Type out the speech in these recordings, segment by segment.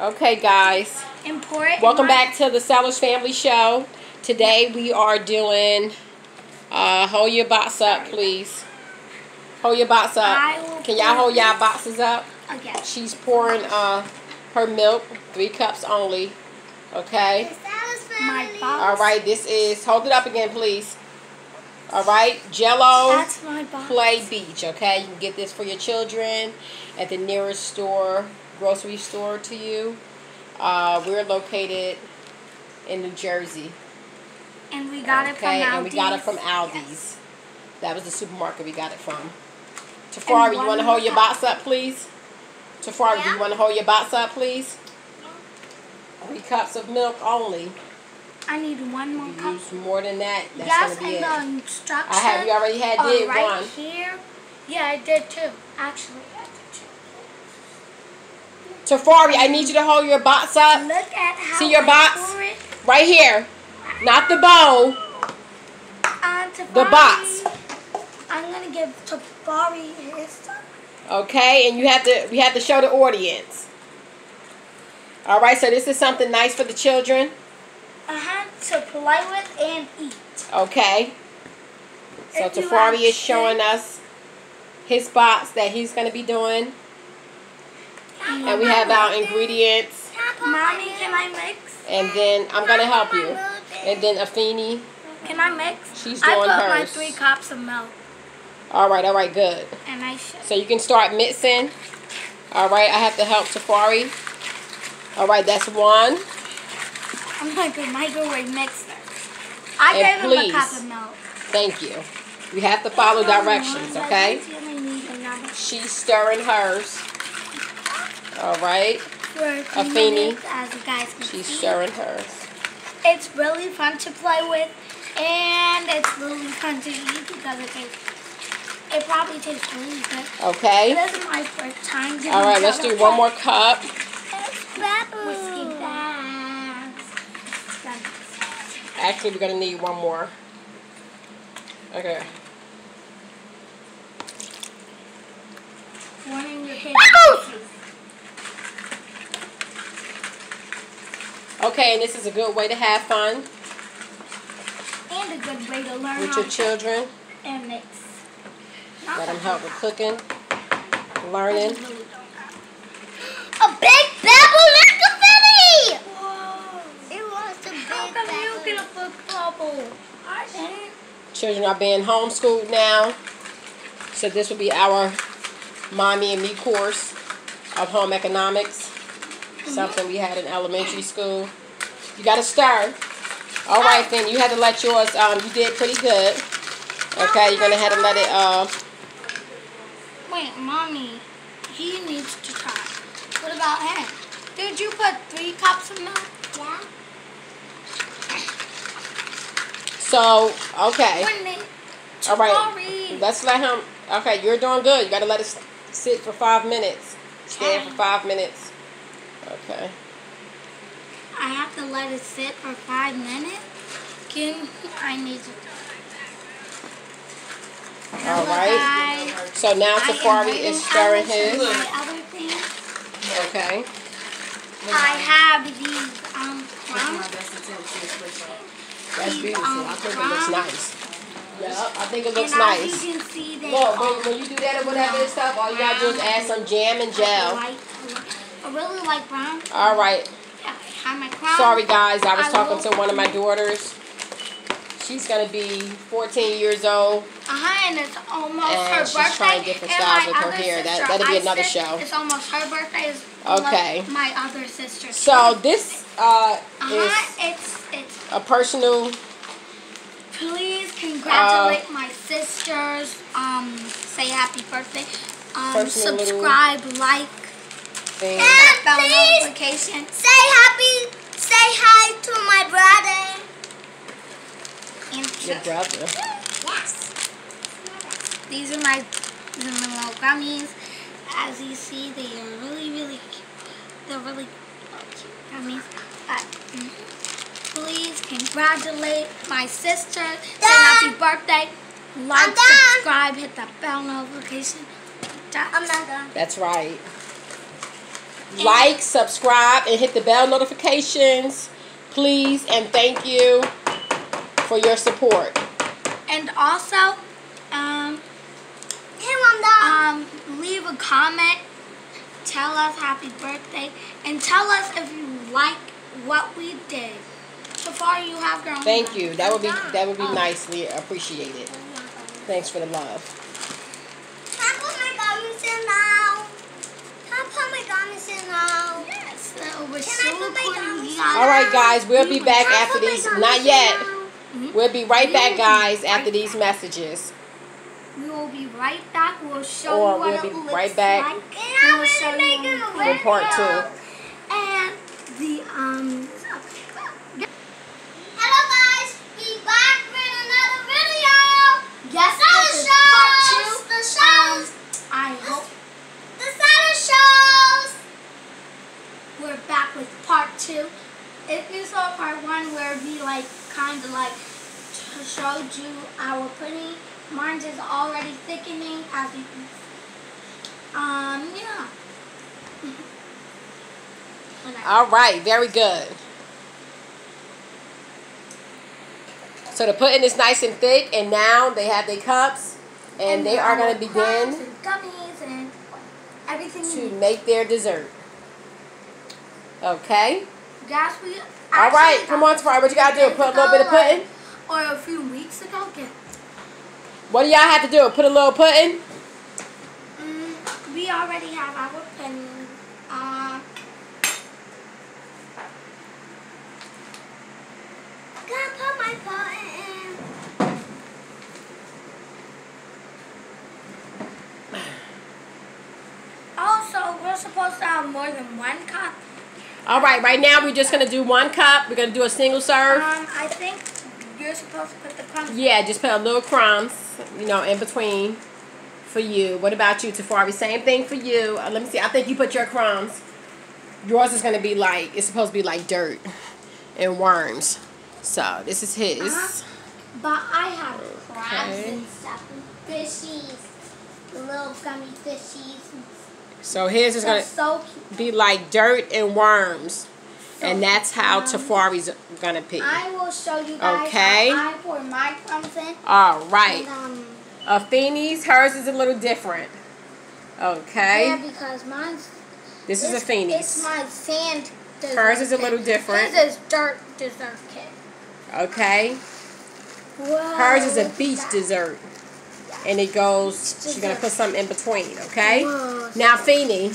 Okay, guys. Important. Welcome back to the Sellers Family Show. Today we are doing. Uh, hold your box up, please. Hold your box up. I will Can y'all hold y'all boxes up? Okay. She's pouring uh her milk, three cups only. Okay. My box. All right. This is. Hold it up again, please. All right. Jello. That's. Play Beach, okay? You can get this for your children at the nearest store, grocery store to you. Uh, we're located in New Jersey. And we got it from Aldi's. and we got it from Aldi's. That was the supermarket we got it from. Tafari, you want to hold your box up, please? Tafari, do you want to hold your box up, please? Three cups of milk only. I need one more You cup. use more than that, that's yes, be and it. the instructions. I have you already had did right one. here. Yeah, I did too. Actually, I did too. Tafari, I need you to hold your box up. Look at how See your I box? Right here. Not the bowl. onto The box. I'm gonna give to Bobby his. Stuff. Okay, and you have to we have to show the audience. All right, so this is something nice for the children. Uh huh. To play with and eat. Okay. So If Tafari is showing us his box that he's going to be doing. And we have our ingredients. Mommy, can I mix? And then I'm going to help you. And then Afeni. Can I mix? She's doing I put my three cups of milk, All right, all right, good. and I should. So you can start mixing. All right, I have to help Tafari. All right, that's one. I'm like a microwave mixer. I And gave him a cup of milk. Thank you. We have to follow directions, okay? I really need another She's stirring hers. All right. for a few Afeni. minutes, as you guys can She's see. stirring hers. It's really fun to play with, and it's really fun to eat because it tastes. It probably tastes really good. Okay. This is my first time doing All right, let's do one more cup. Whiskey bags. Actually, we're going to need one more. Okay. Warning your kids. Okay, and this is a good way to have fun And a good way to learn with your children. and mix. Not Let them help with cooking, learning. really. A big bubble like a Philly! Whoa. It was a big How come you bubble. get a big bubble? I didn't. Children are being homeschooled now. So this will be our mommy and me course of home economics. Something we had in elementary school. You got to stir. All right, then you had to let yours. Um, you did pretty good. Okay, you're gonna have to let it. Uh, Wait, mommy. He needs to try. What about him? Did you put three cups of milk? Yeah. so okay. One minute. All right. Sorry. Let's let him. Okay, you're doing good. You got to let it sit for five minutes. Stand for five minutes. Okay. I have to let it sit for five minutes. Can I need to? All right. So now I Tafari is stirring I will show his. Okay. I have these um crumbs. That's beautiful. I think it looks nice. Yeah, I think it looks and nice. you can see, Look, when, when you do that or whatever and stuff, all you gotta do is add some jam and gel. I really like brown. All right. Yeah, I have my crown. Sorry, guys. I was I talking to one of my daughters. She's gonna be 14 years old. Uh-huh, and it's almost And her she's birthday. trying different styles with her hair. That- that'll be another show. It's almost her birthday. Okay. my other sister. So this uh, uh-huh, is it's it's. a personal. Please congratulate my sisters. Um, say happy birthday. Um, subscribe, like, Thing. And bell notification. say happy, say hi to my brother. And Your brother. Yes. These are my these are my little gummies. As you see, they are really, really cute. They're really cute gummies. But mm, please congratulate my sister. Say happy birthday. Like, subscribe, hit that bell notification. I'm not done. That's right. Like, subscribe, and hit the bell notifications, please. And thank you for your support. And also, um, Hey, Mom, Dad. um, leave a comment. Tell us happy birthday, and tell us if you like what we did. So far, you have grown. Thank you. That would be that would be Oh. nicely appreciated. Thanks for the love. Um, yes, uh, that was Can so I put my cool. gums You on? All right, guys. We'll be back Can after these. Not yet. now? Mm-hmm. We'll be right back, We'll guys, right after these messages. We will be right back. We'll show Or you what we'll it be looks right back. like. And And I'm we'll show you a when- In part two. And the um. Hello, guys. We back with another video. Yes, Summer this is part shows. two. The shows. Um, I hope The summer shows. we're back with part two. If you saw part one where we like kind of like showed you our pudding, mine is already thickening as you can. Um, yeah. All right, very good. So the pudding is nice and thick, and now they have their cups, and they are going to begin and gummies and everything to make their dessert. Okay. Guys, we All right, come on, Tafari. What you got to do? Put a little bit of pudding. Or a few weeks ago, get What do y'all have to do? Put a little pudding. Mm, we already have our pudding. Can I put my pudding in? also, we're supposed to have more than one cup. All right, right now we're just going to do one cup. We're going to do a single serve. Um, I think you're supposed to put the crumbs. Yeah, just put a little crumbs, you know, in between for you. What about you, Tafari? Same thing for you. Uh, let me see. I think you put your crumbs. Yours is going to be like, it's supposed to be like dirt and worms. So this is his. Uh-huh. But I have crabs Okay. and stuff and fishies. Little gummy fishies. So his is going to so be like dirt and worms. So, And that's how um, Tafari's going to be. I will show you guys Okay. how I pour my crumbs in. All right. And, um, Afeni's, hers is a little different. Okay. Yeah, because mine's. This is a It's my sand. dessert Hers is a kit. little different. Hers is dirt dessert kit. Okay. Whoa. Hers is a beach dessert. And it goes, she's going to put something in between, okay? Now, Feeny.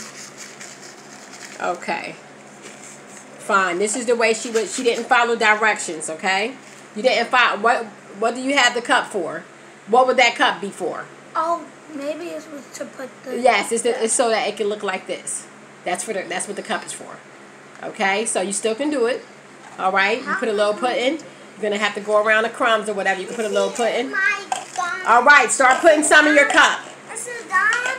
Okay. Fine. This is the way she would, she didn't follow directions, okay? You didn't follow, what, what do you have the cup for? What would that cup be for? Oh, maybe it was to put the. Yes, it's, the, it's so that it can look like this. That's for the, that's what the cup is for. Okay, so you still can do it. All right, you put a little pudding. You're gonna have to go around the crumbs or whatever. You can put a little pudding. All right, start putting some in your cup. Is it done?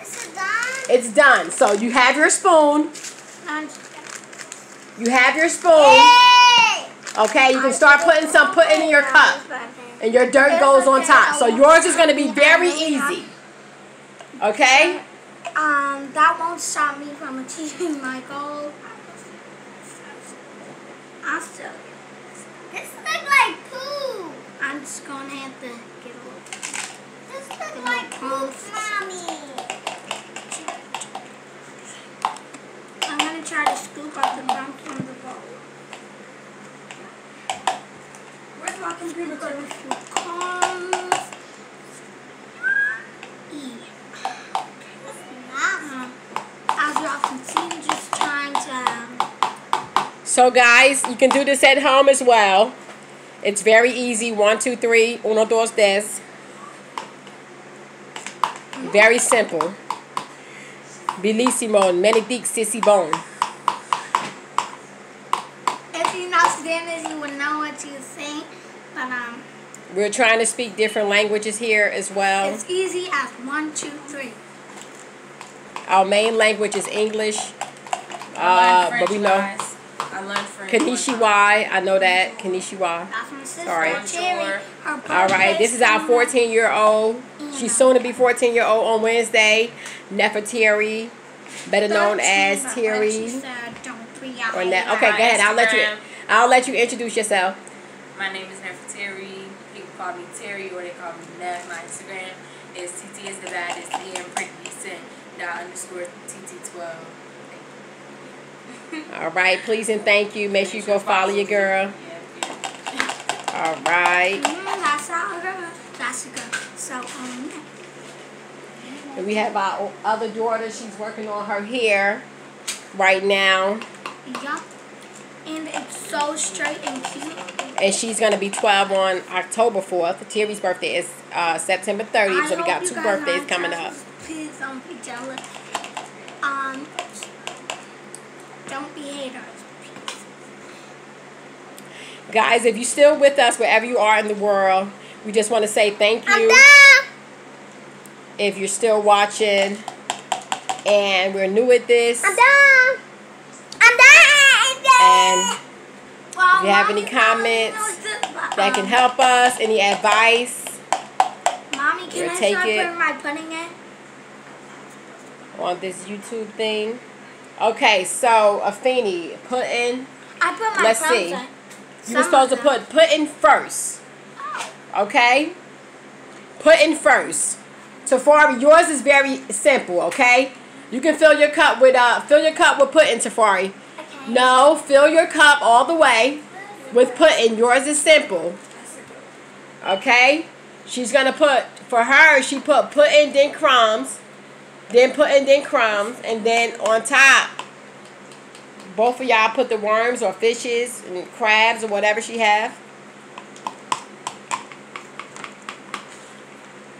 Is it done? It's done. So you have your spoon. You have your spoon. Okay, you can start putting some pudding in your cup, and your dirt goes on top. So yours is gonna be very easy. Okay. Um, that won't stop me from achieving my goal. I'll still. This look like poo. I'm just gonna have to get a little. This look like poop, mommy. I'm gonna try to scoop up the crumbs from the bowl. Where's my computer? Go to crumbs. E. Um, as y'all can see, just trying to. Um, So guys, you can do this at home as well. It's very easy. One, two, three. Uno, dos, tres. Very simple. Bellissimo. Benedict Sissy Bone. if you know Spanish, you would know what you're saying. But um, We're trying to speak different languages here as well. it's easy as one, two, three. Our main language is English. I Uh, learned French, but we know guys. I learned French. Kanishiwai. I know that. Kanishiwa. That's my sister, Sorry. Her All right, this is our 14 year old. She's soon to be 14 year old on Wednesday. Nefertari. better known as Terry. she "Don't Or here." Na- okay, go ahead. I'll let you. I'll let you introduce yourself. My name is Nefertari. People call me Terry or they call me Neff. My Instagram is TT is the baddest. DM pretty decent. Dot underscore TT12. All right, please and thank you. Make sure you go follow your girl. Yeah, yeah. All right. Mm, that's all good. That's good. So um, And we have our other daughter. She's working on her hair right now, yup. And it's so straight and cute. and she's gonna be 12 on October 4th. Terry's birthday is uh, September 30th, I so we got two birthdays coming up. Please don't be jealous. Um, don't be haters. Guys, if you're still with us wherever you are in the world, we just want to say thank I'm you. done. If you're still watching, and we're new at this, I'm done. I'm done. and If you have any comments knows this, but, that can help us, any advice Mommy, can I take start it. putting my pudding in? on this YouTube thing. Okay, so Afeni, put in. I put my Let's see. in. You were supposed to put put in first. Okay? Put in first. Tafari, yours is very simple, okay? You can fill your cup with uh fill your cup with pudding, Tafari. Okay. No, fill your cup all the way with pudding. Yours is simple. Okay? She's gonna put for her, she put pudding, then crumbs, then pudding, then crumbs, and then on top, both of y'all put the worms or fishes and crabs or whatever she have.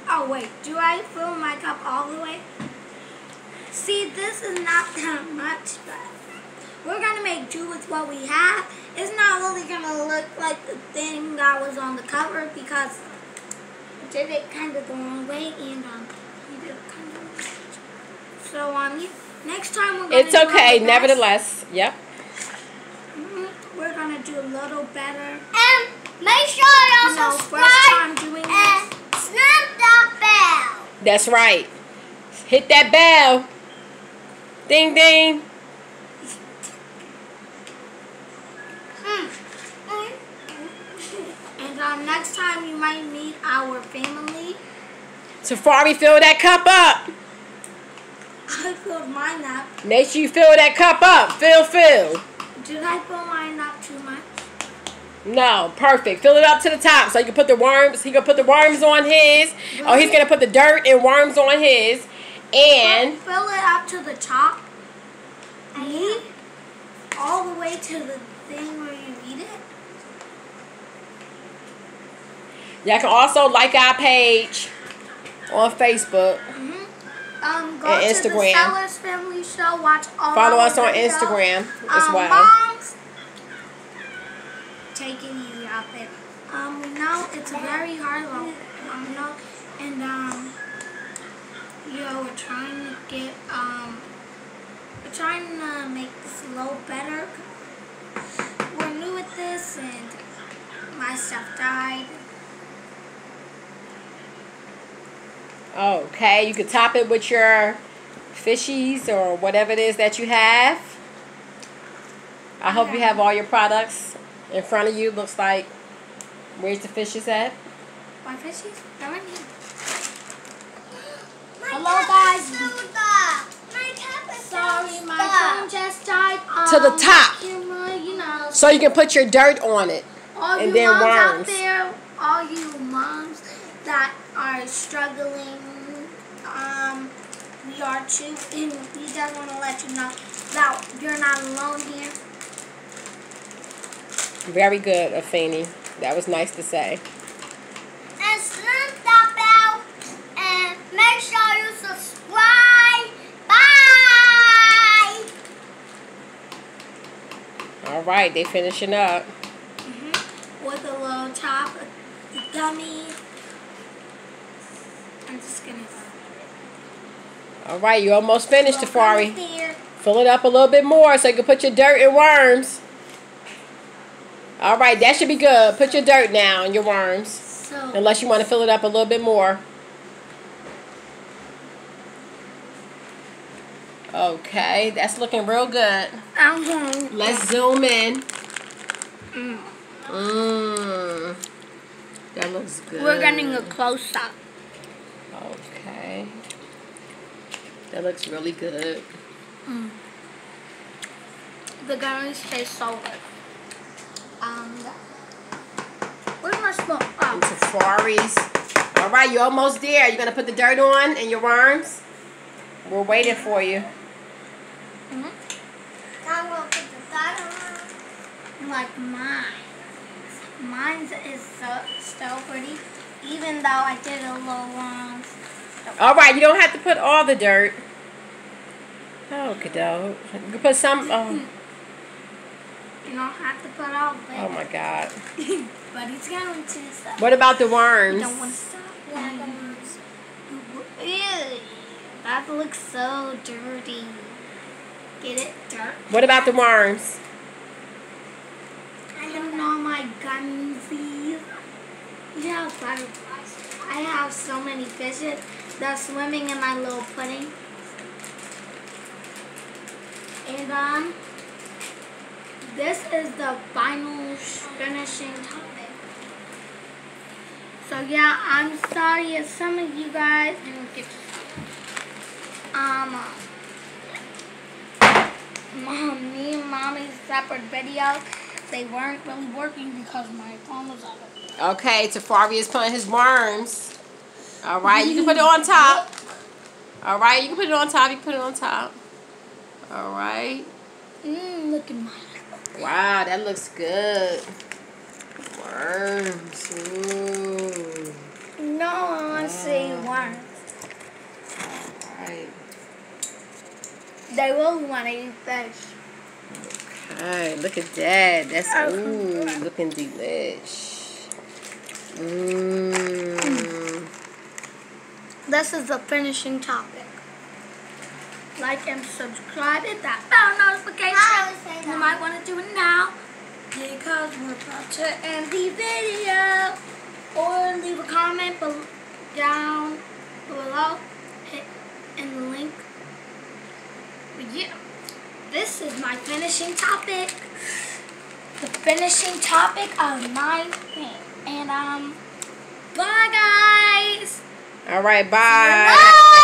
Oh wait, do I fill my cup all the way? See, this is not that much, but we're gonna make do with what we have. It's not really gonna look like the thing that was on the cover because I did it kind of the wrong way and um, you did it kind of. So um, you, next time we're gonna. It's do our okay, best. nevertheless. Yep. Mhm, We're gonna do a little better. And make sure you You know, first subscribe time doing and this. snap that bell. That's right. Hit that bell. Ding ding. Mm. Mm. And um, next time you might meet our family. Tafari, fill that cup up. I filled mine up. Make sure you fill that cup up. Fill, fill. Did I fill mine up too much? No, perfect. Fill it up to the top so you can put the worms. He gonna put the worms on his. Oh, he's gonna put the dirt and worms on his. And fill it up to the top. Me? All the way to the thing where you eat it? y'all can also like our page on Facebook. Mm-hmm. Um, go And to Instagram. the Sellers Family Show. Watch all Follow us on. Instagram as um, well. Moms, take it easy out there. Um, we know it's very hard. Well, um, no, and um, you know, we're trying to get um, we're trying to make this a little better. We're new at this, and my stuff died. Okay, you can top it with your fishies or whatever it is that you have. I hope you have all your products in front of you. Looks like where's the fishes at? My fishies, they're in here. Hello, cup guys. is so dark. My cup is so Sorry, my dark. phone just died. Um, To the top. Camera, you know. So you can put your dirt on it. All And you then moms out worms. there, all you moms that are struggling, we are too, and we just want to let you know that you're not alone here. Very good, Afeni. That was nice to say. And snap that bell. And make sure you subscribe. Bye. All right, they finishing up. Mm-hmm. With a little top, the gummy. I'm just gonna. All right, you almost finished, Tafari. Fill it up a little bit more so you can put your dirt and worms. All right, that should be good. Put your dirt now and your worms. So. Unless you want to fill it up a little bit more. Okay, that's looking real good. I'm going. Let's zoom in. Mm. Mmm. That looks good. We're getting a close up. Okay. That looks really good. The gummies taste so good. Um, where's my spoon? Oh, Tafari's. All right, you're almost there. You're gonna put the dirt on and your worms. We're waiting for you. mhm. I'm gonna put the dot on. like mine. Mine's is so still pretty, even though I did a little wrong. All right, you don't have to put all the dirt. Oh, kiddo. You can put some. Oh, You don't have to put all of it, oh my God. but it's going to. So. What about the You worms? don't want to stop. Yeah, I'm Ew, that looks so dirty. Get it, dirt. What about the worms? I don't know my gummies. You have. I have so many fishes that are swimming in my little pudding. Um, this is the final finishing topic. So yeah, I'm sorry if some of you guys didn't get um. Mom, me and mommy's separate videos they weren't really working because my phone was out of Okay, Tafari is putting his worms. All right, you can put it on top. All right, you can put it on top. You can put it on top. All right. Mmm, look at mine. Wow, that looks good. Worms. Ooh. No, I want to see worms. All right. They will want to eat fish. Okay, look at that. That's Oh. ooh, looking delish. Mmm. This is the finishing topic. Like and subscribe, hit that bell notification. I always say You that. might want to do it now because we're about to end the video. Or leave a comment bel down below i- in the link. But yeah, this is my finishing topic. The finishing topic of my thing. And um, bye guys. All right, bye. Bye.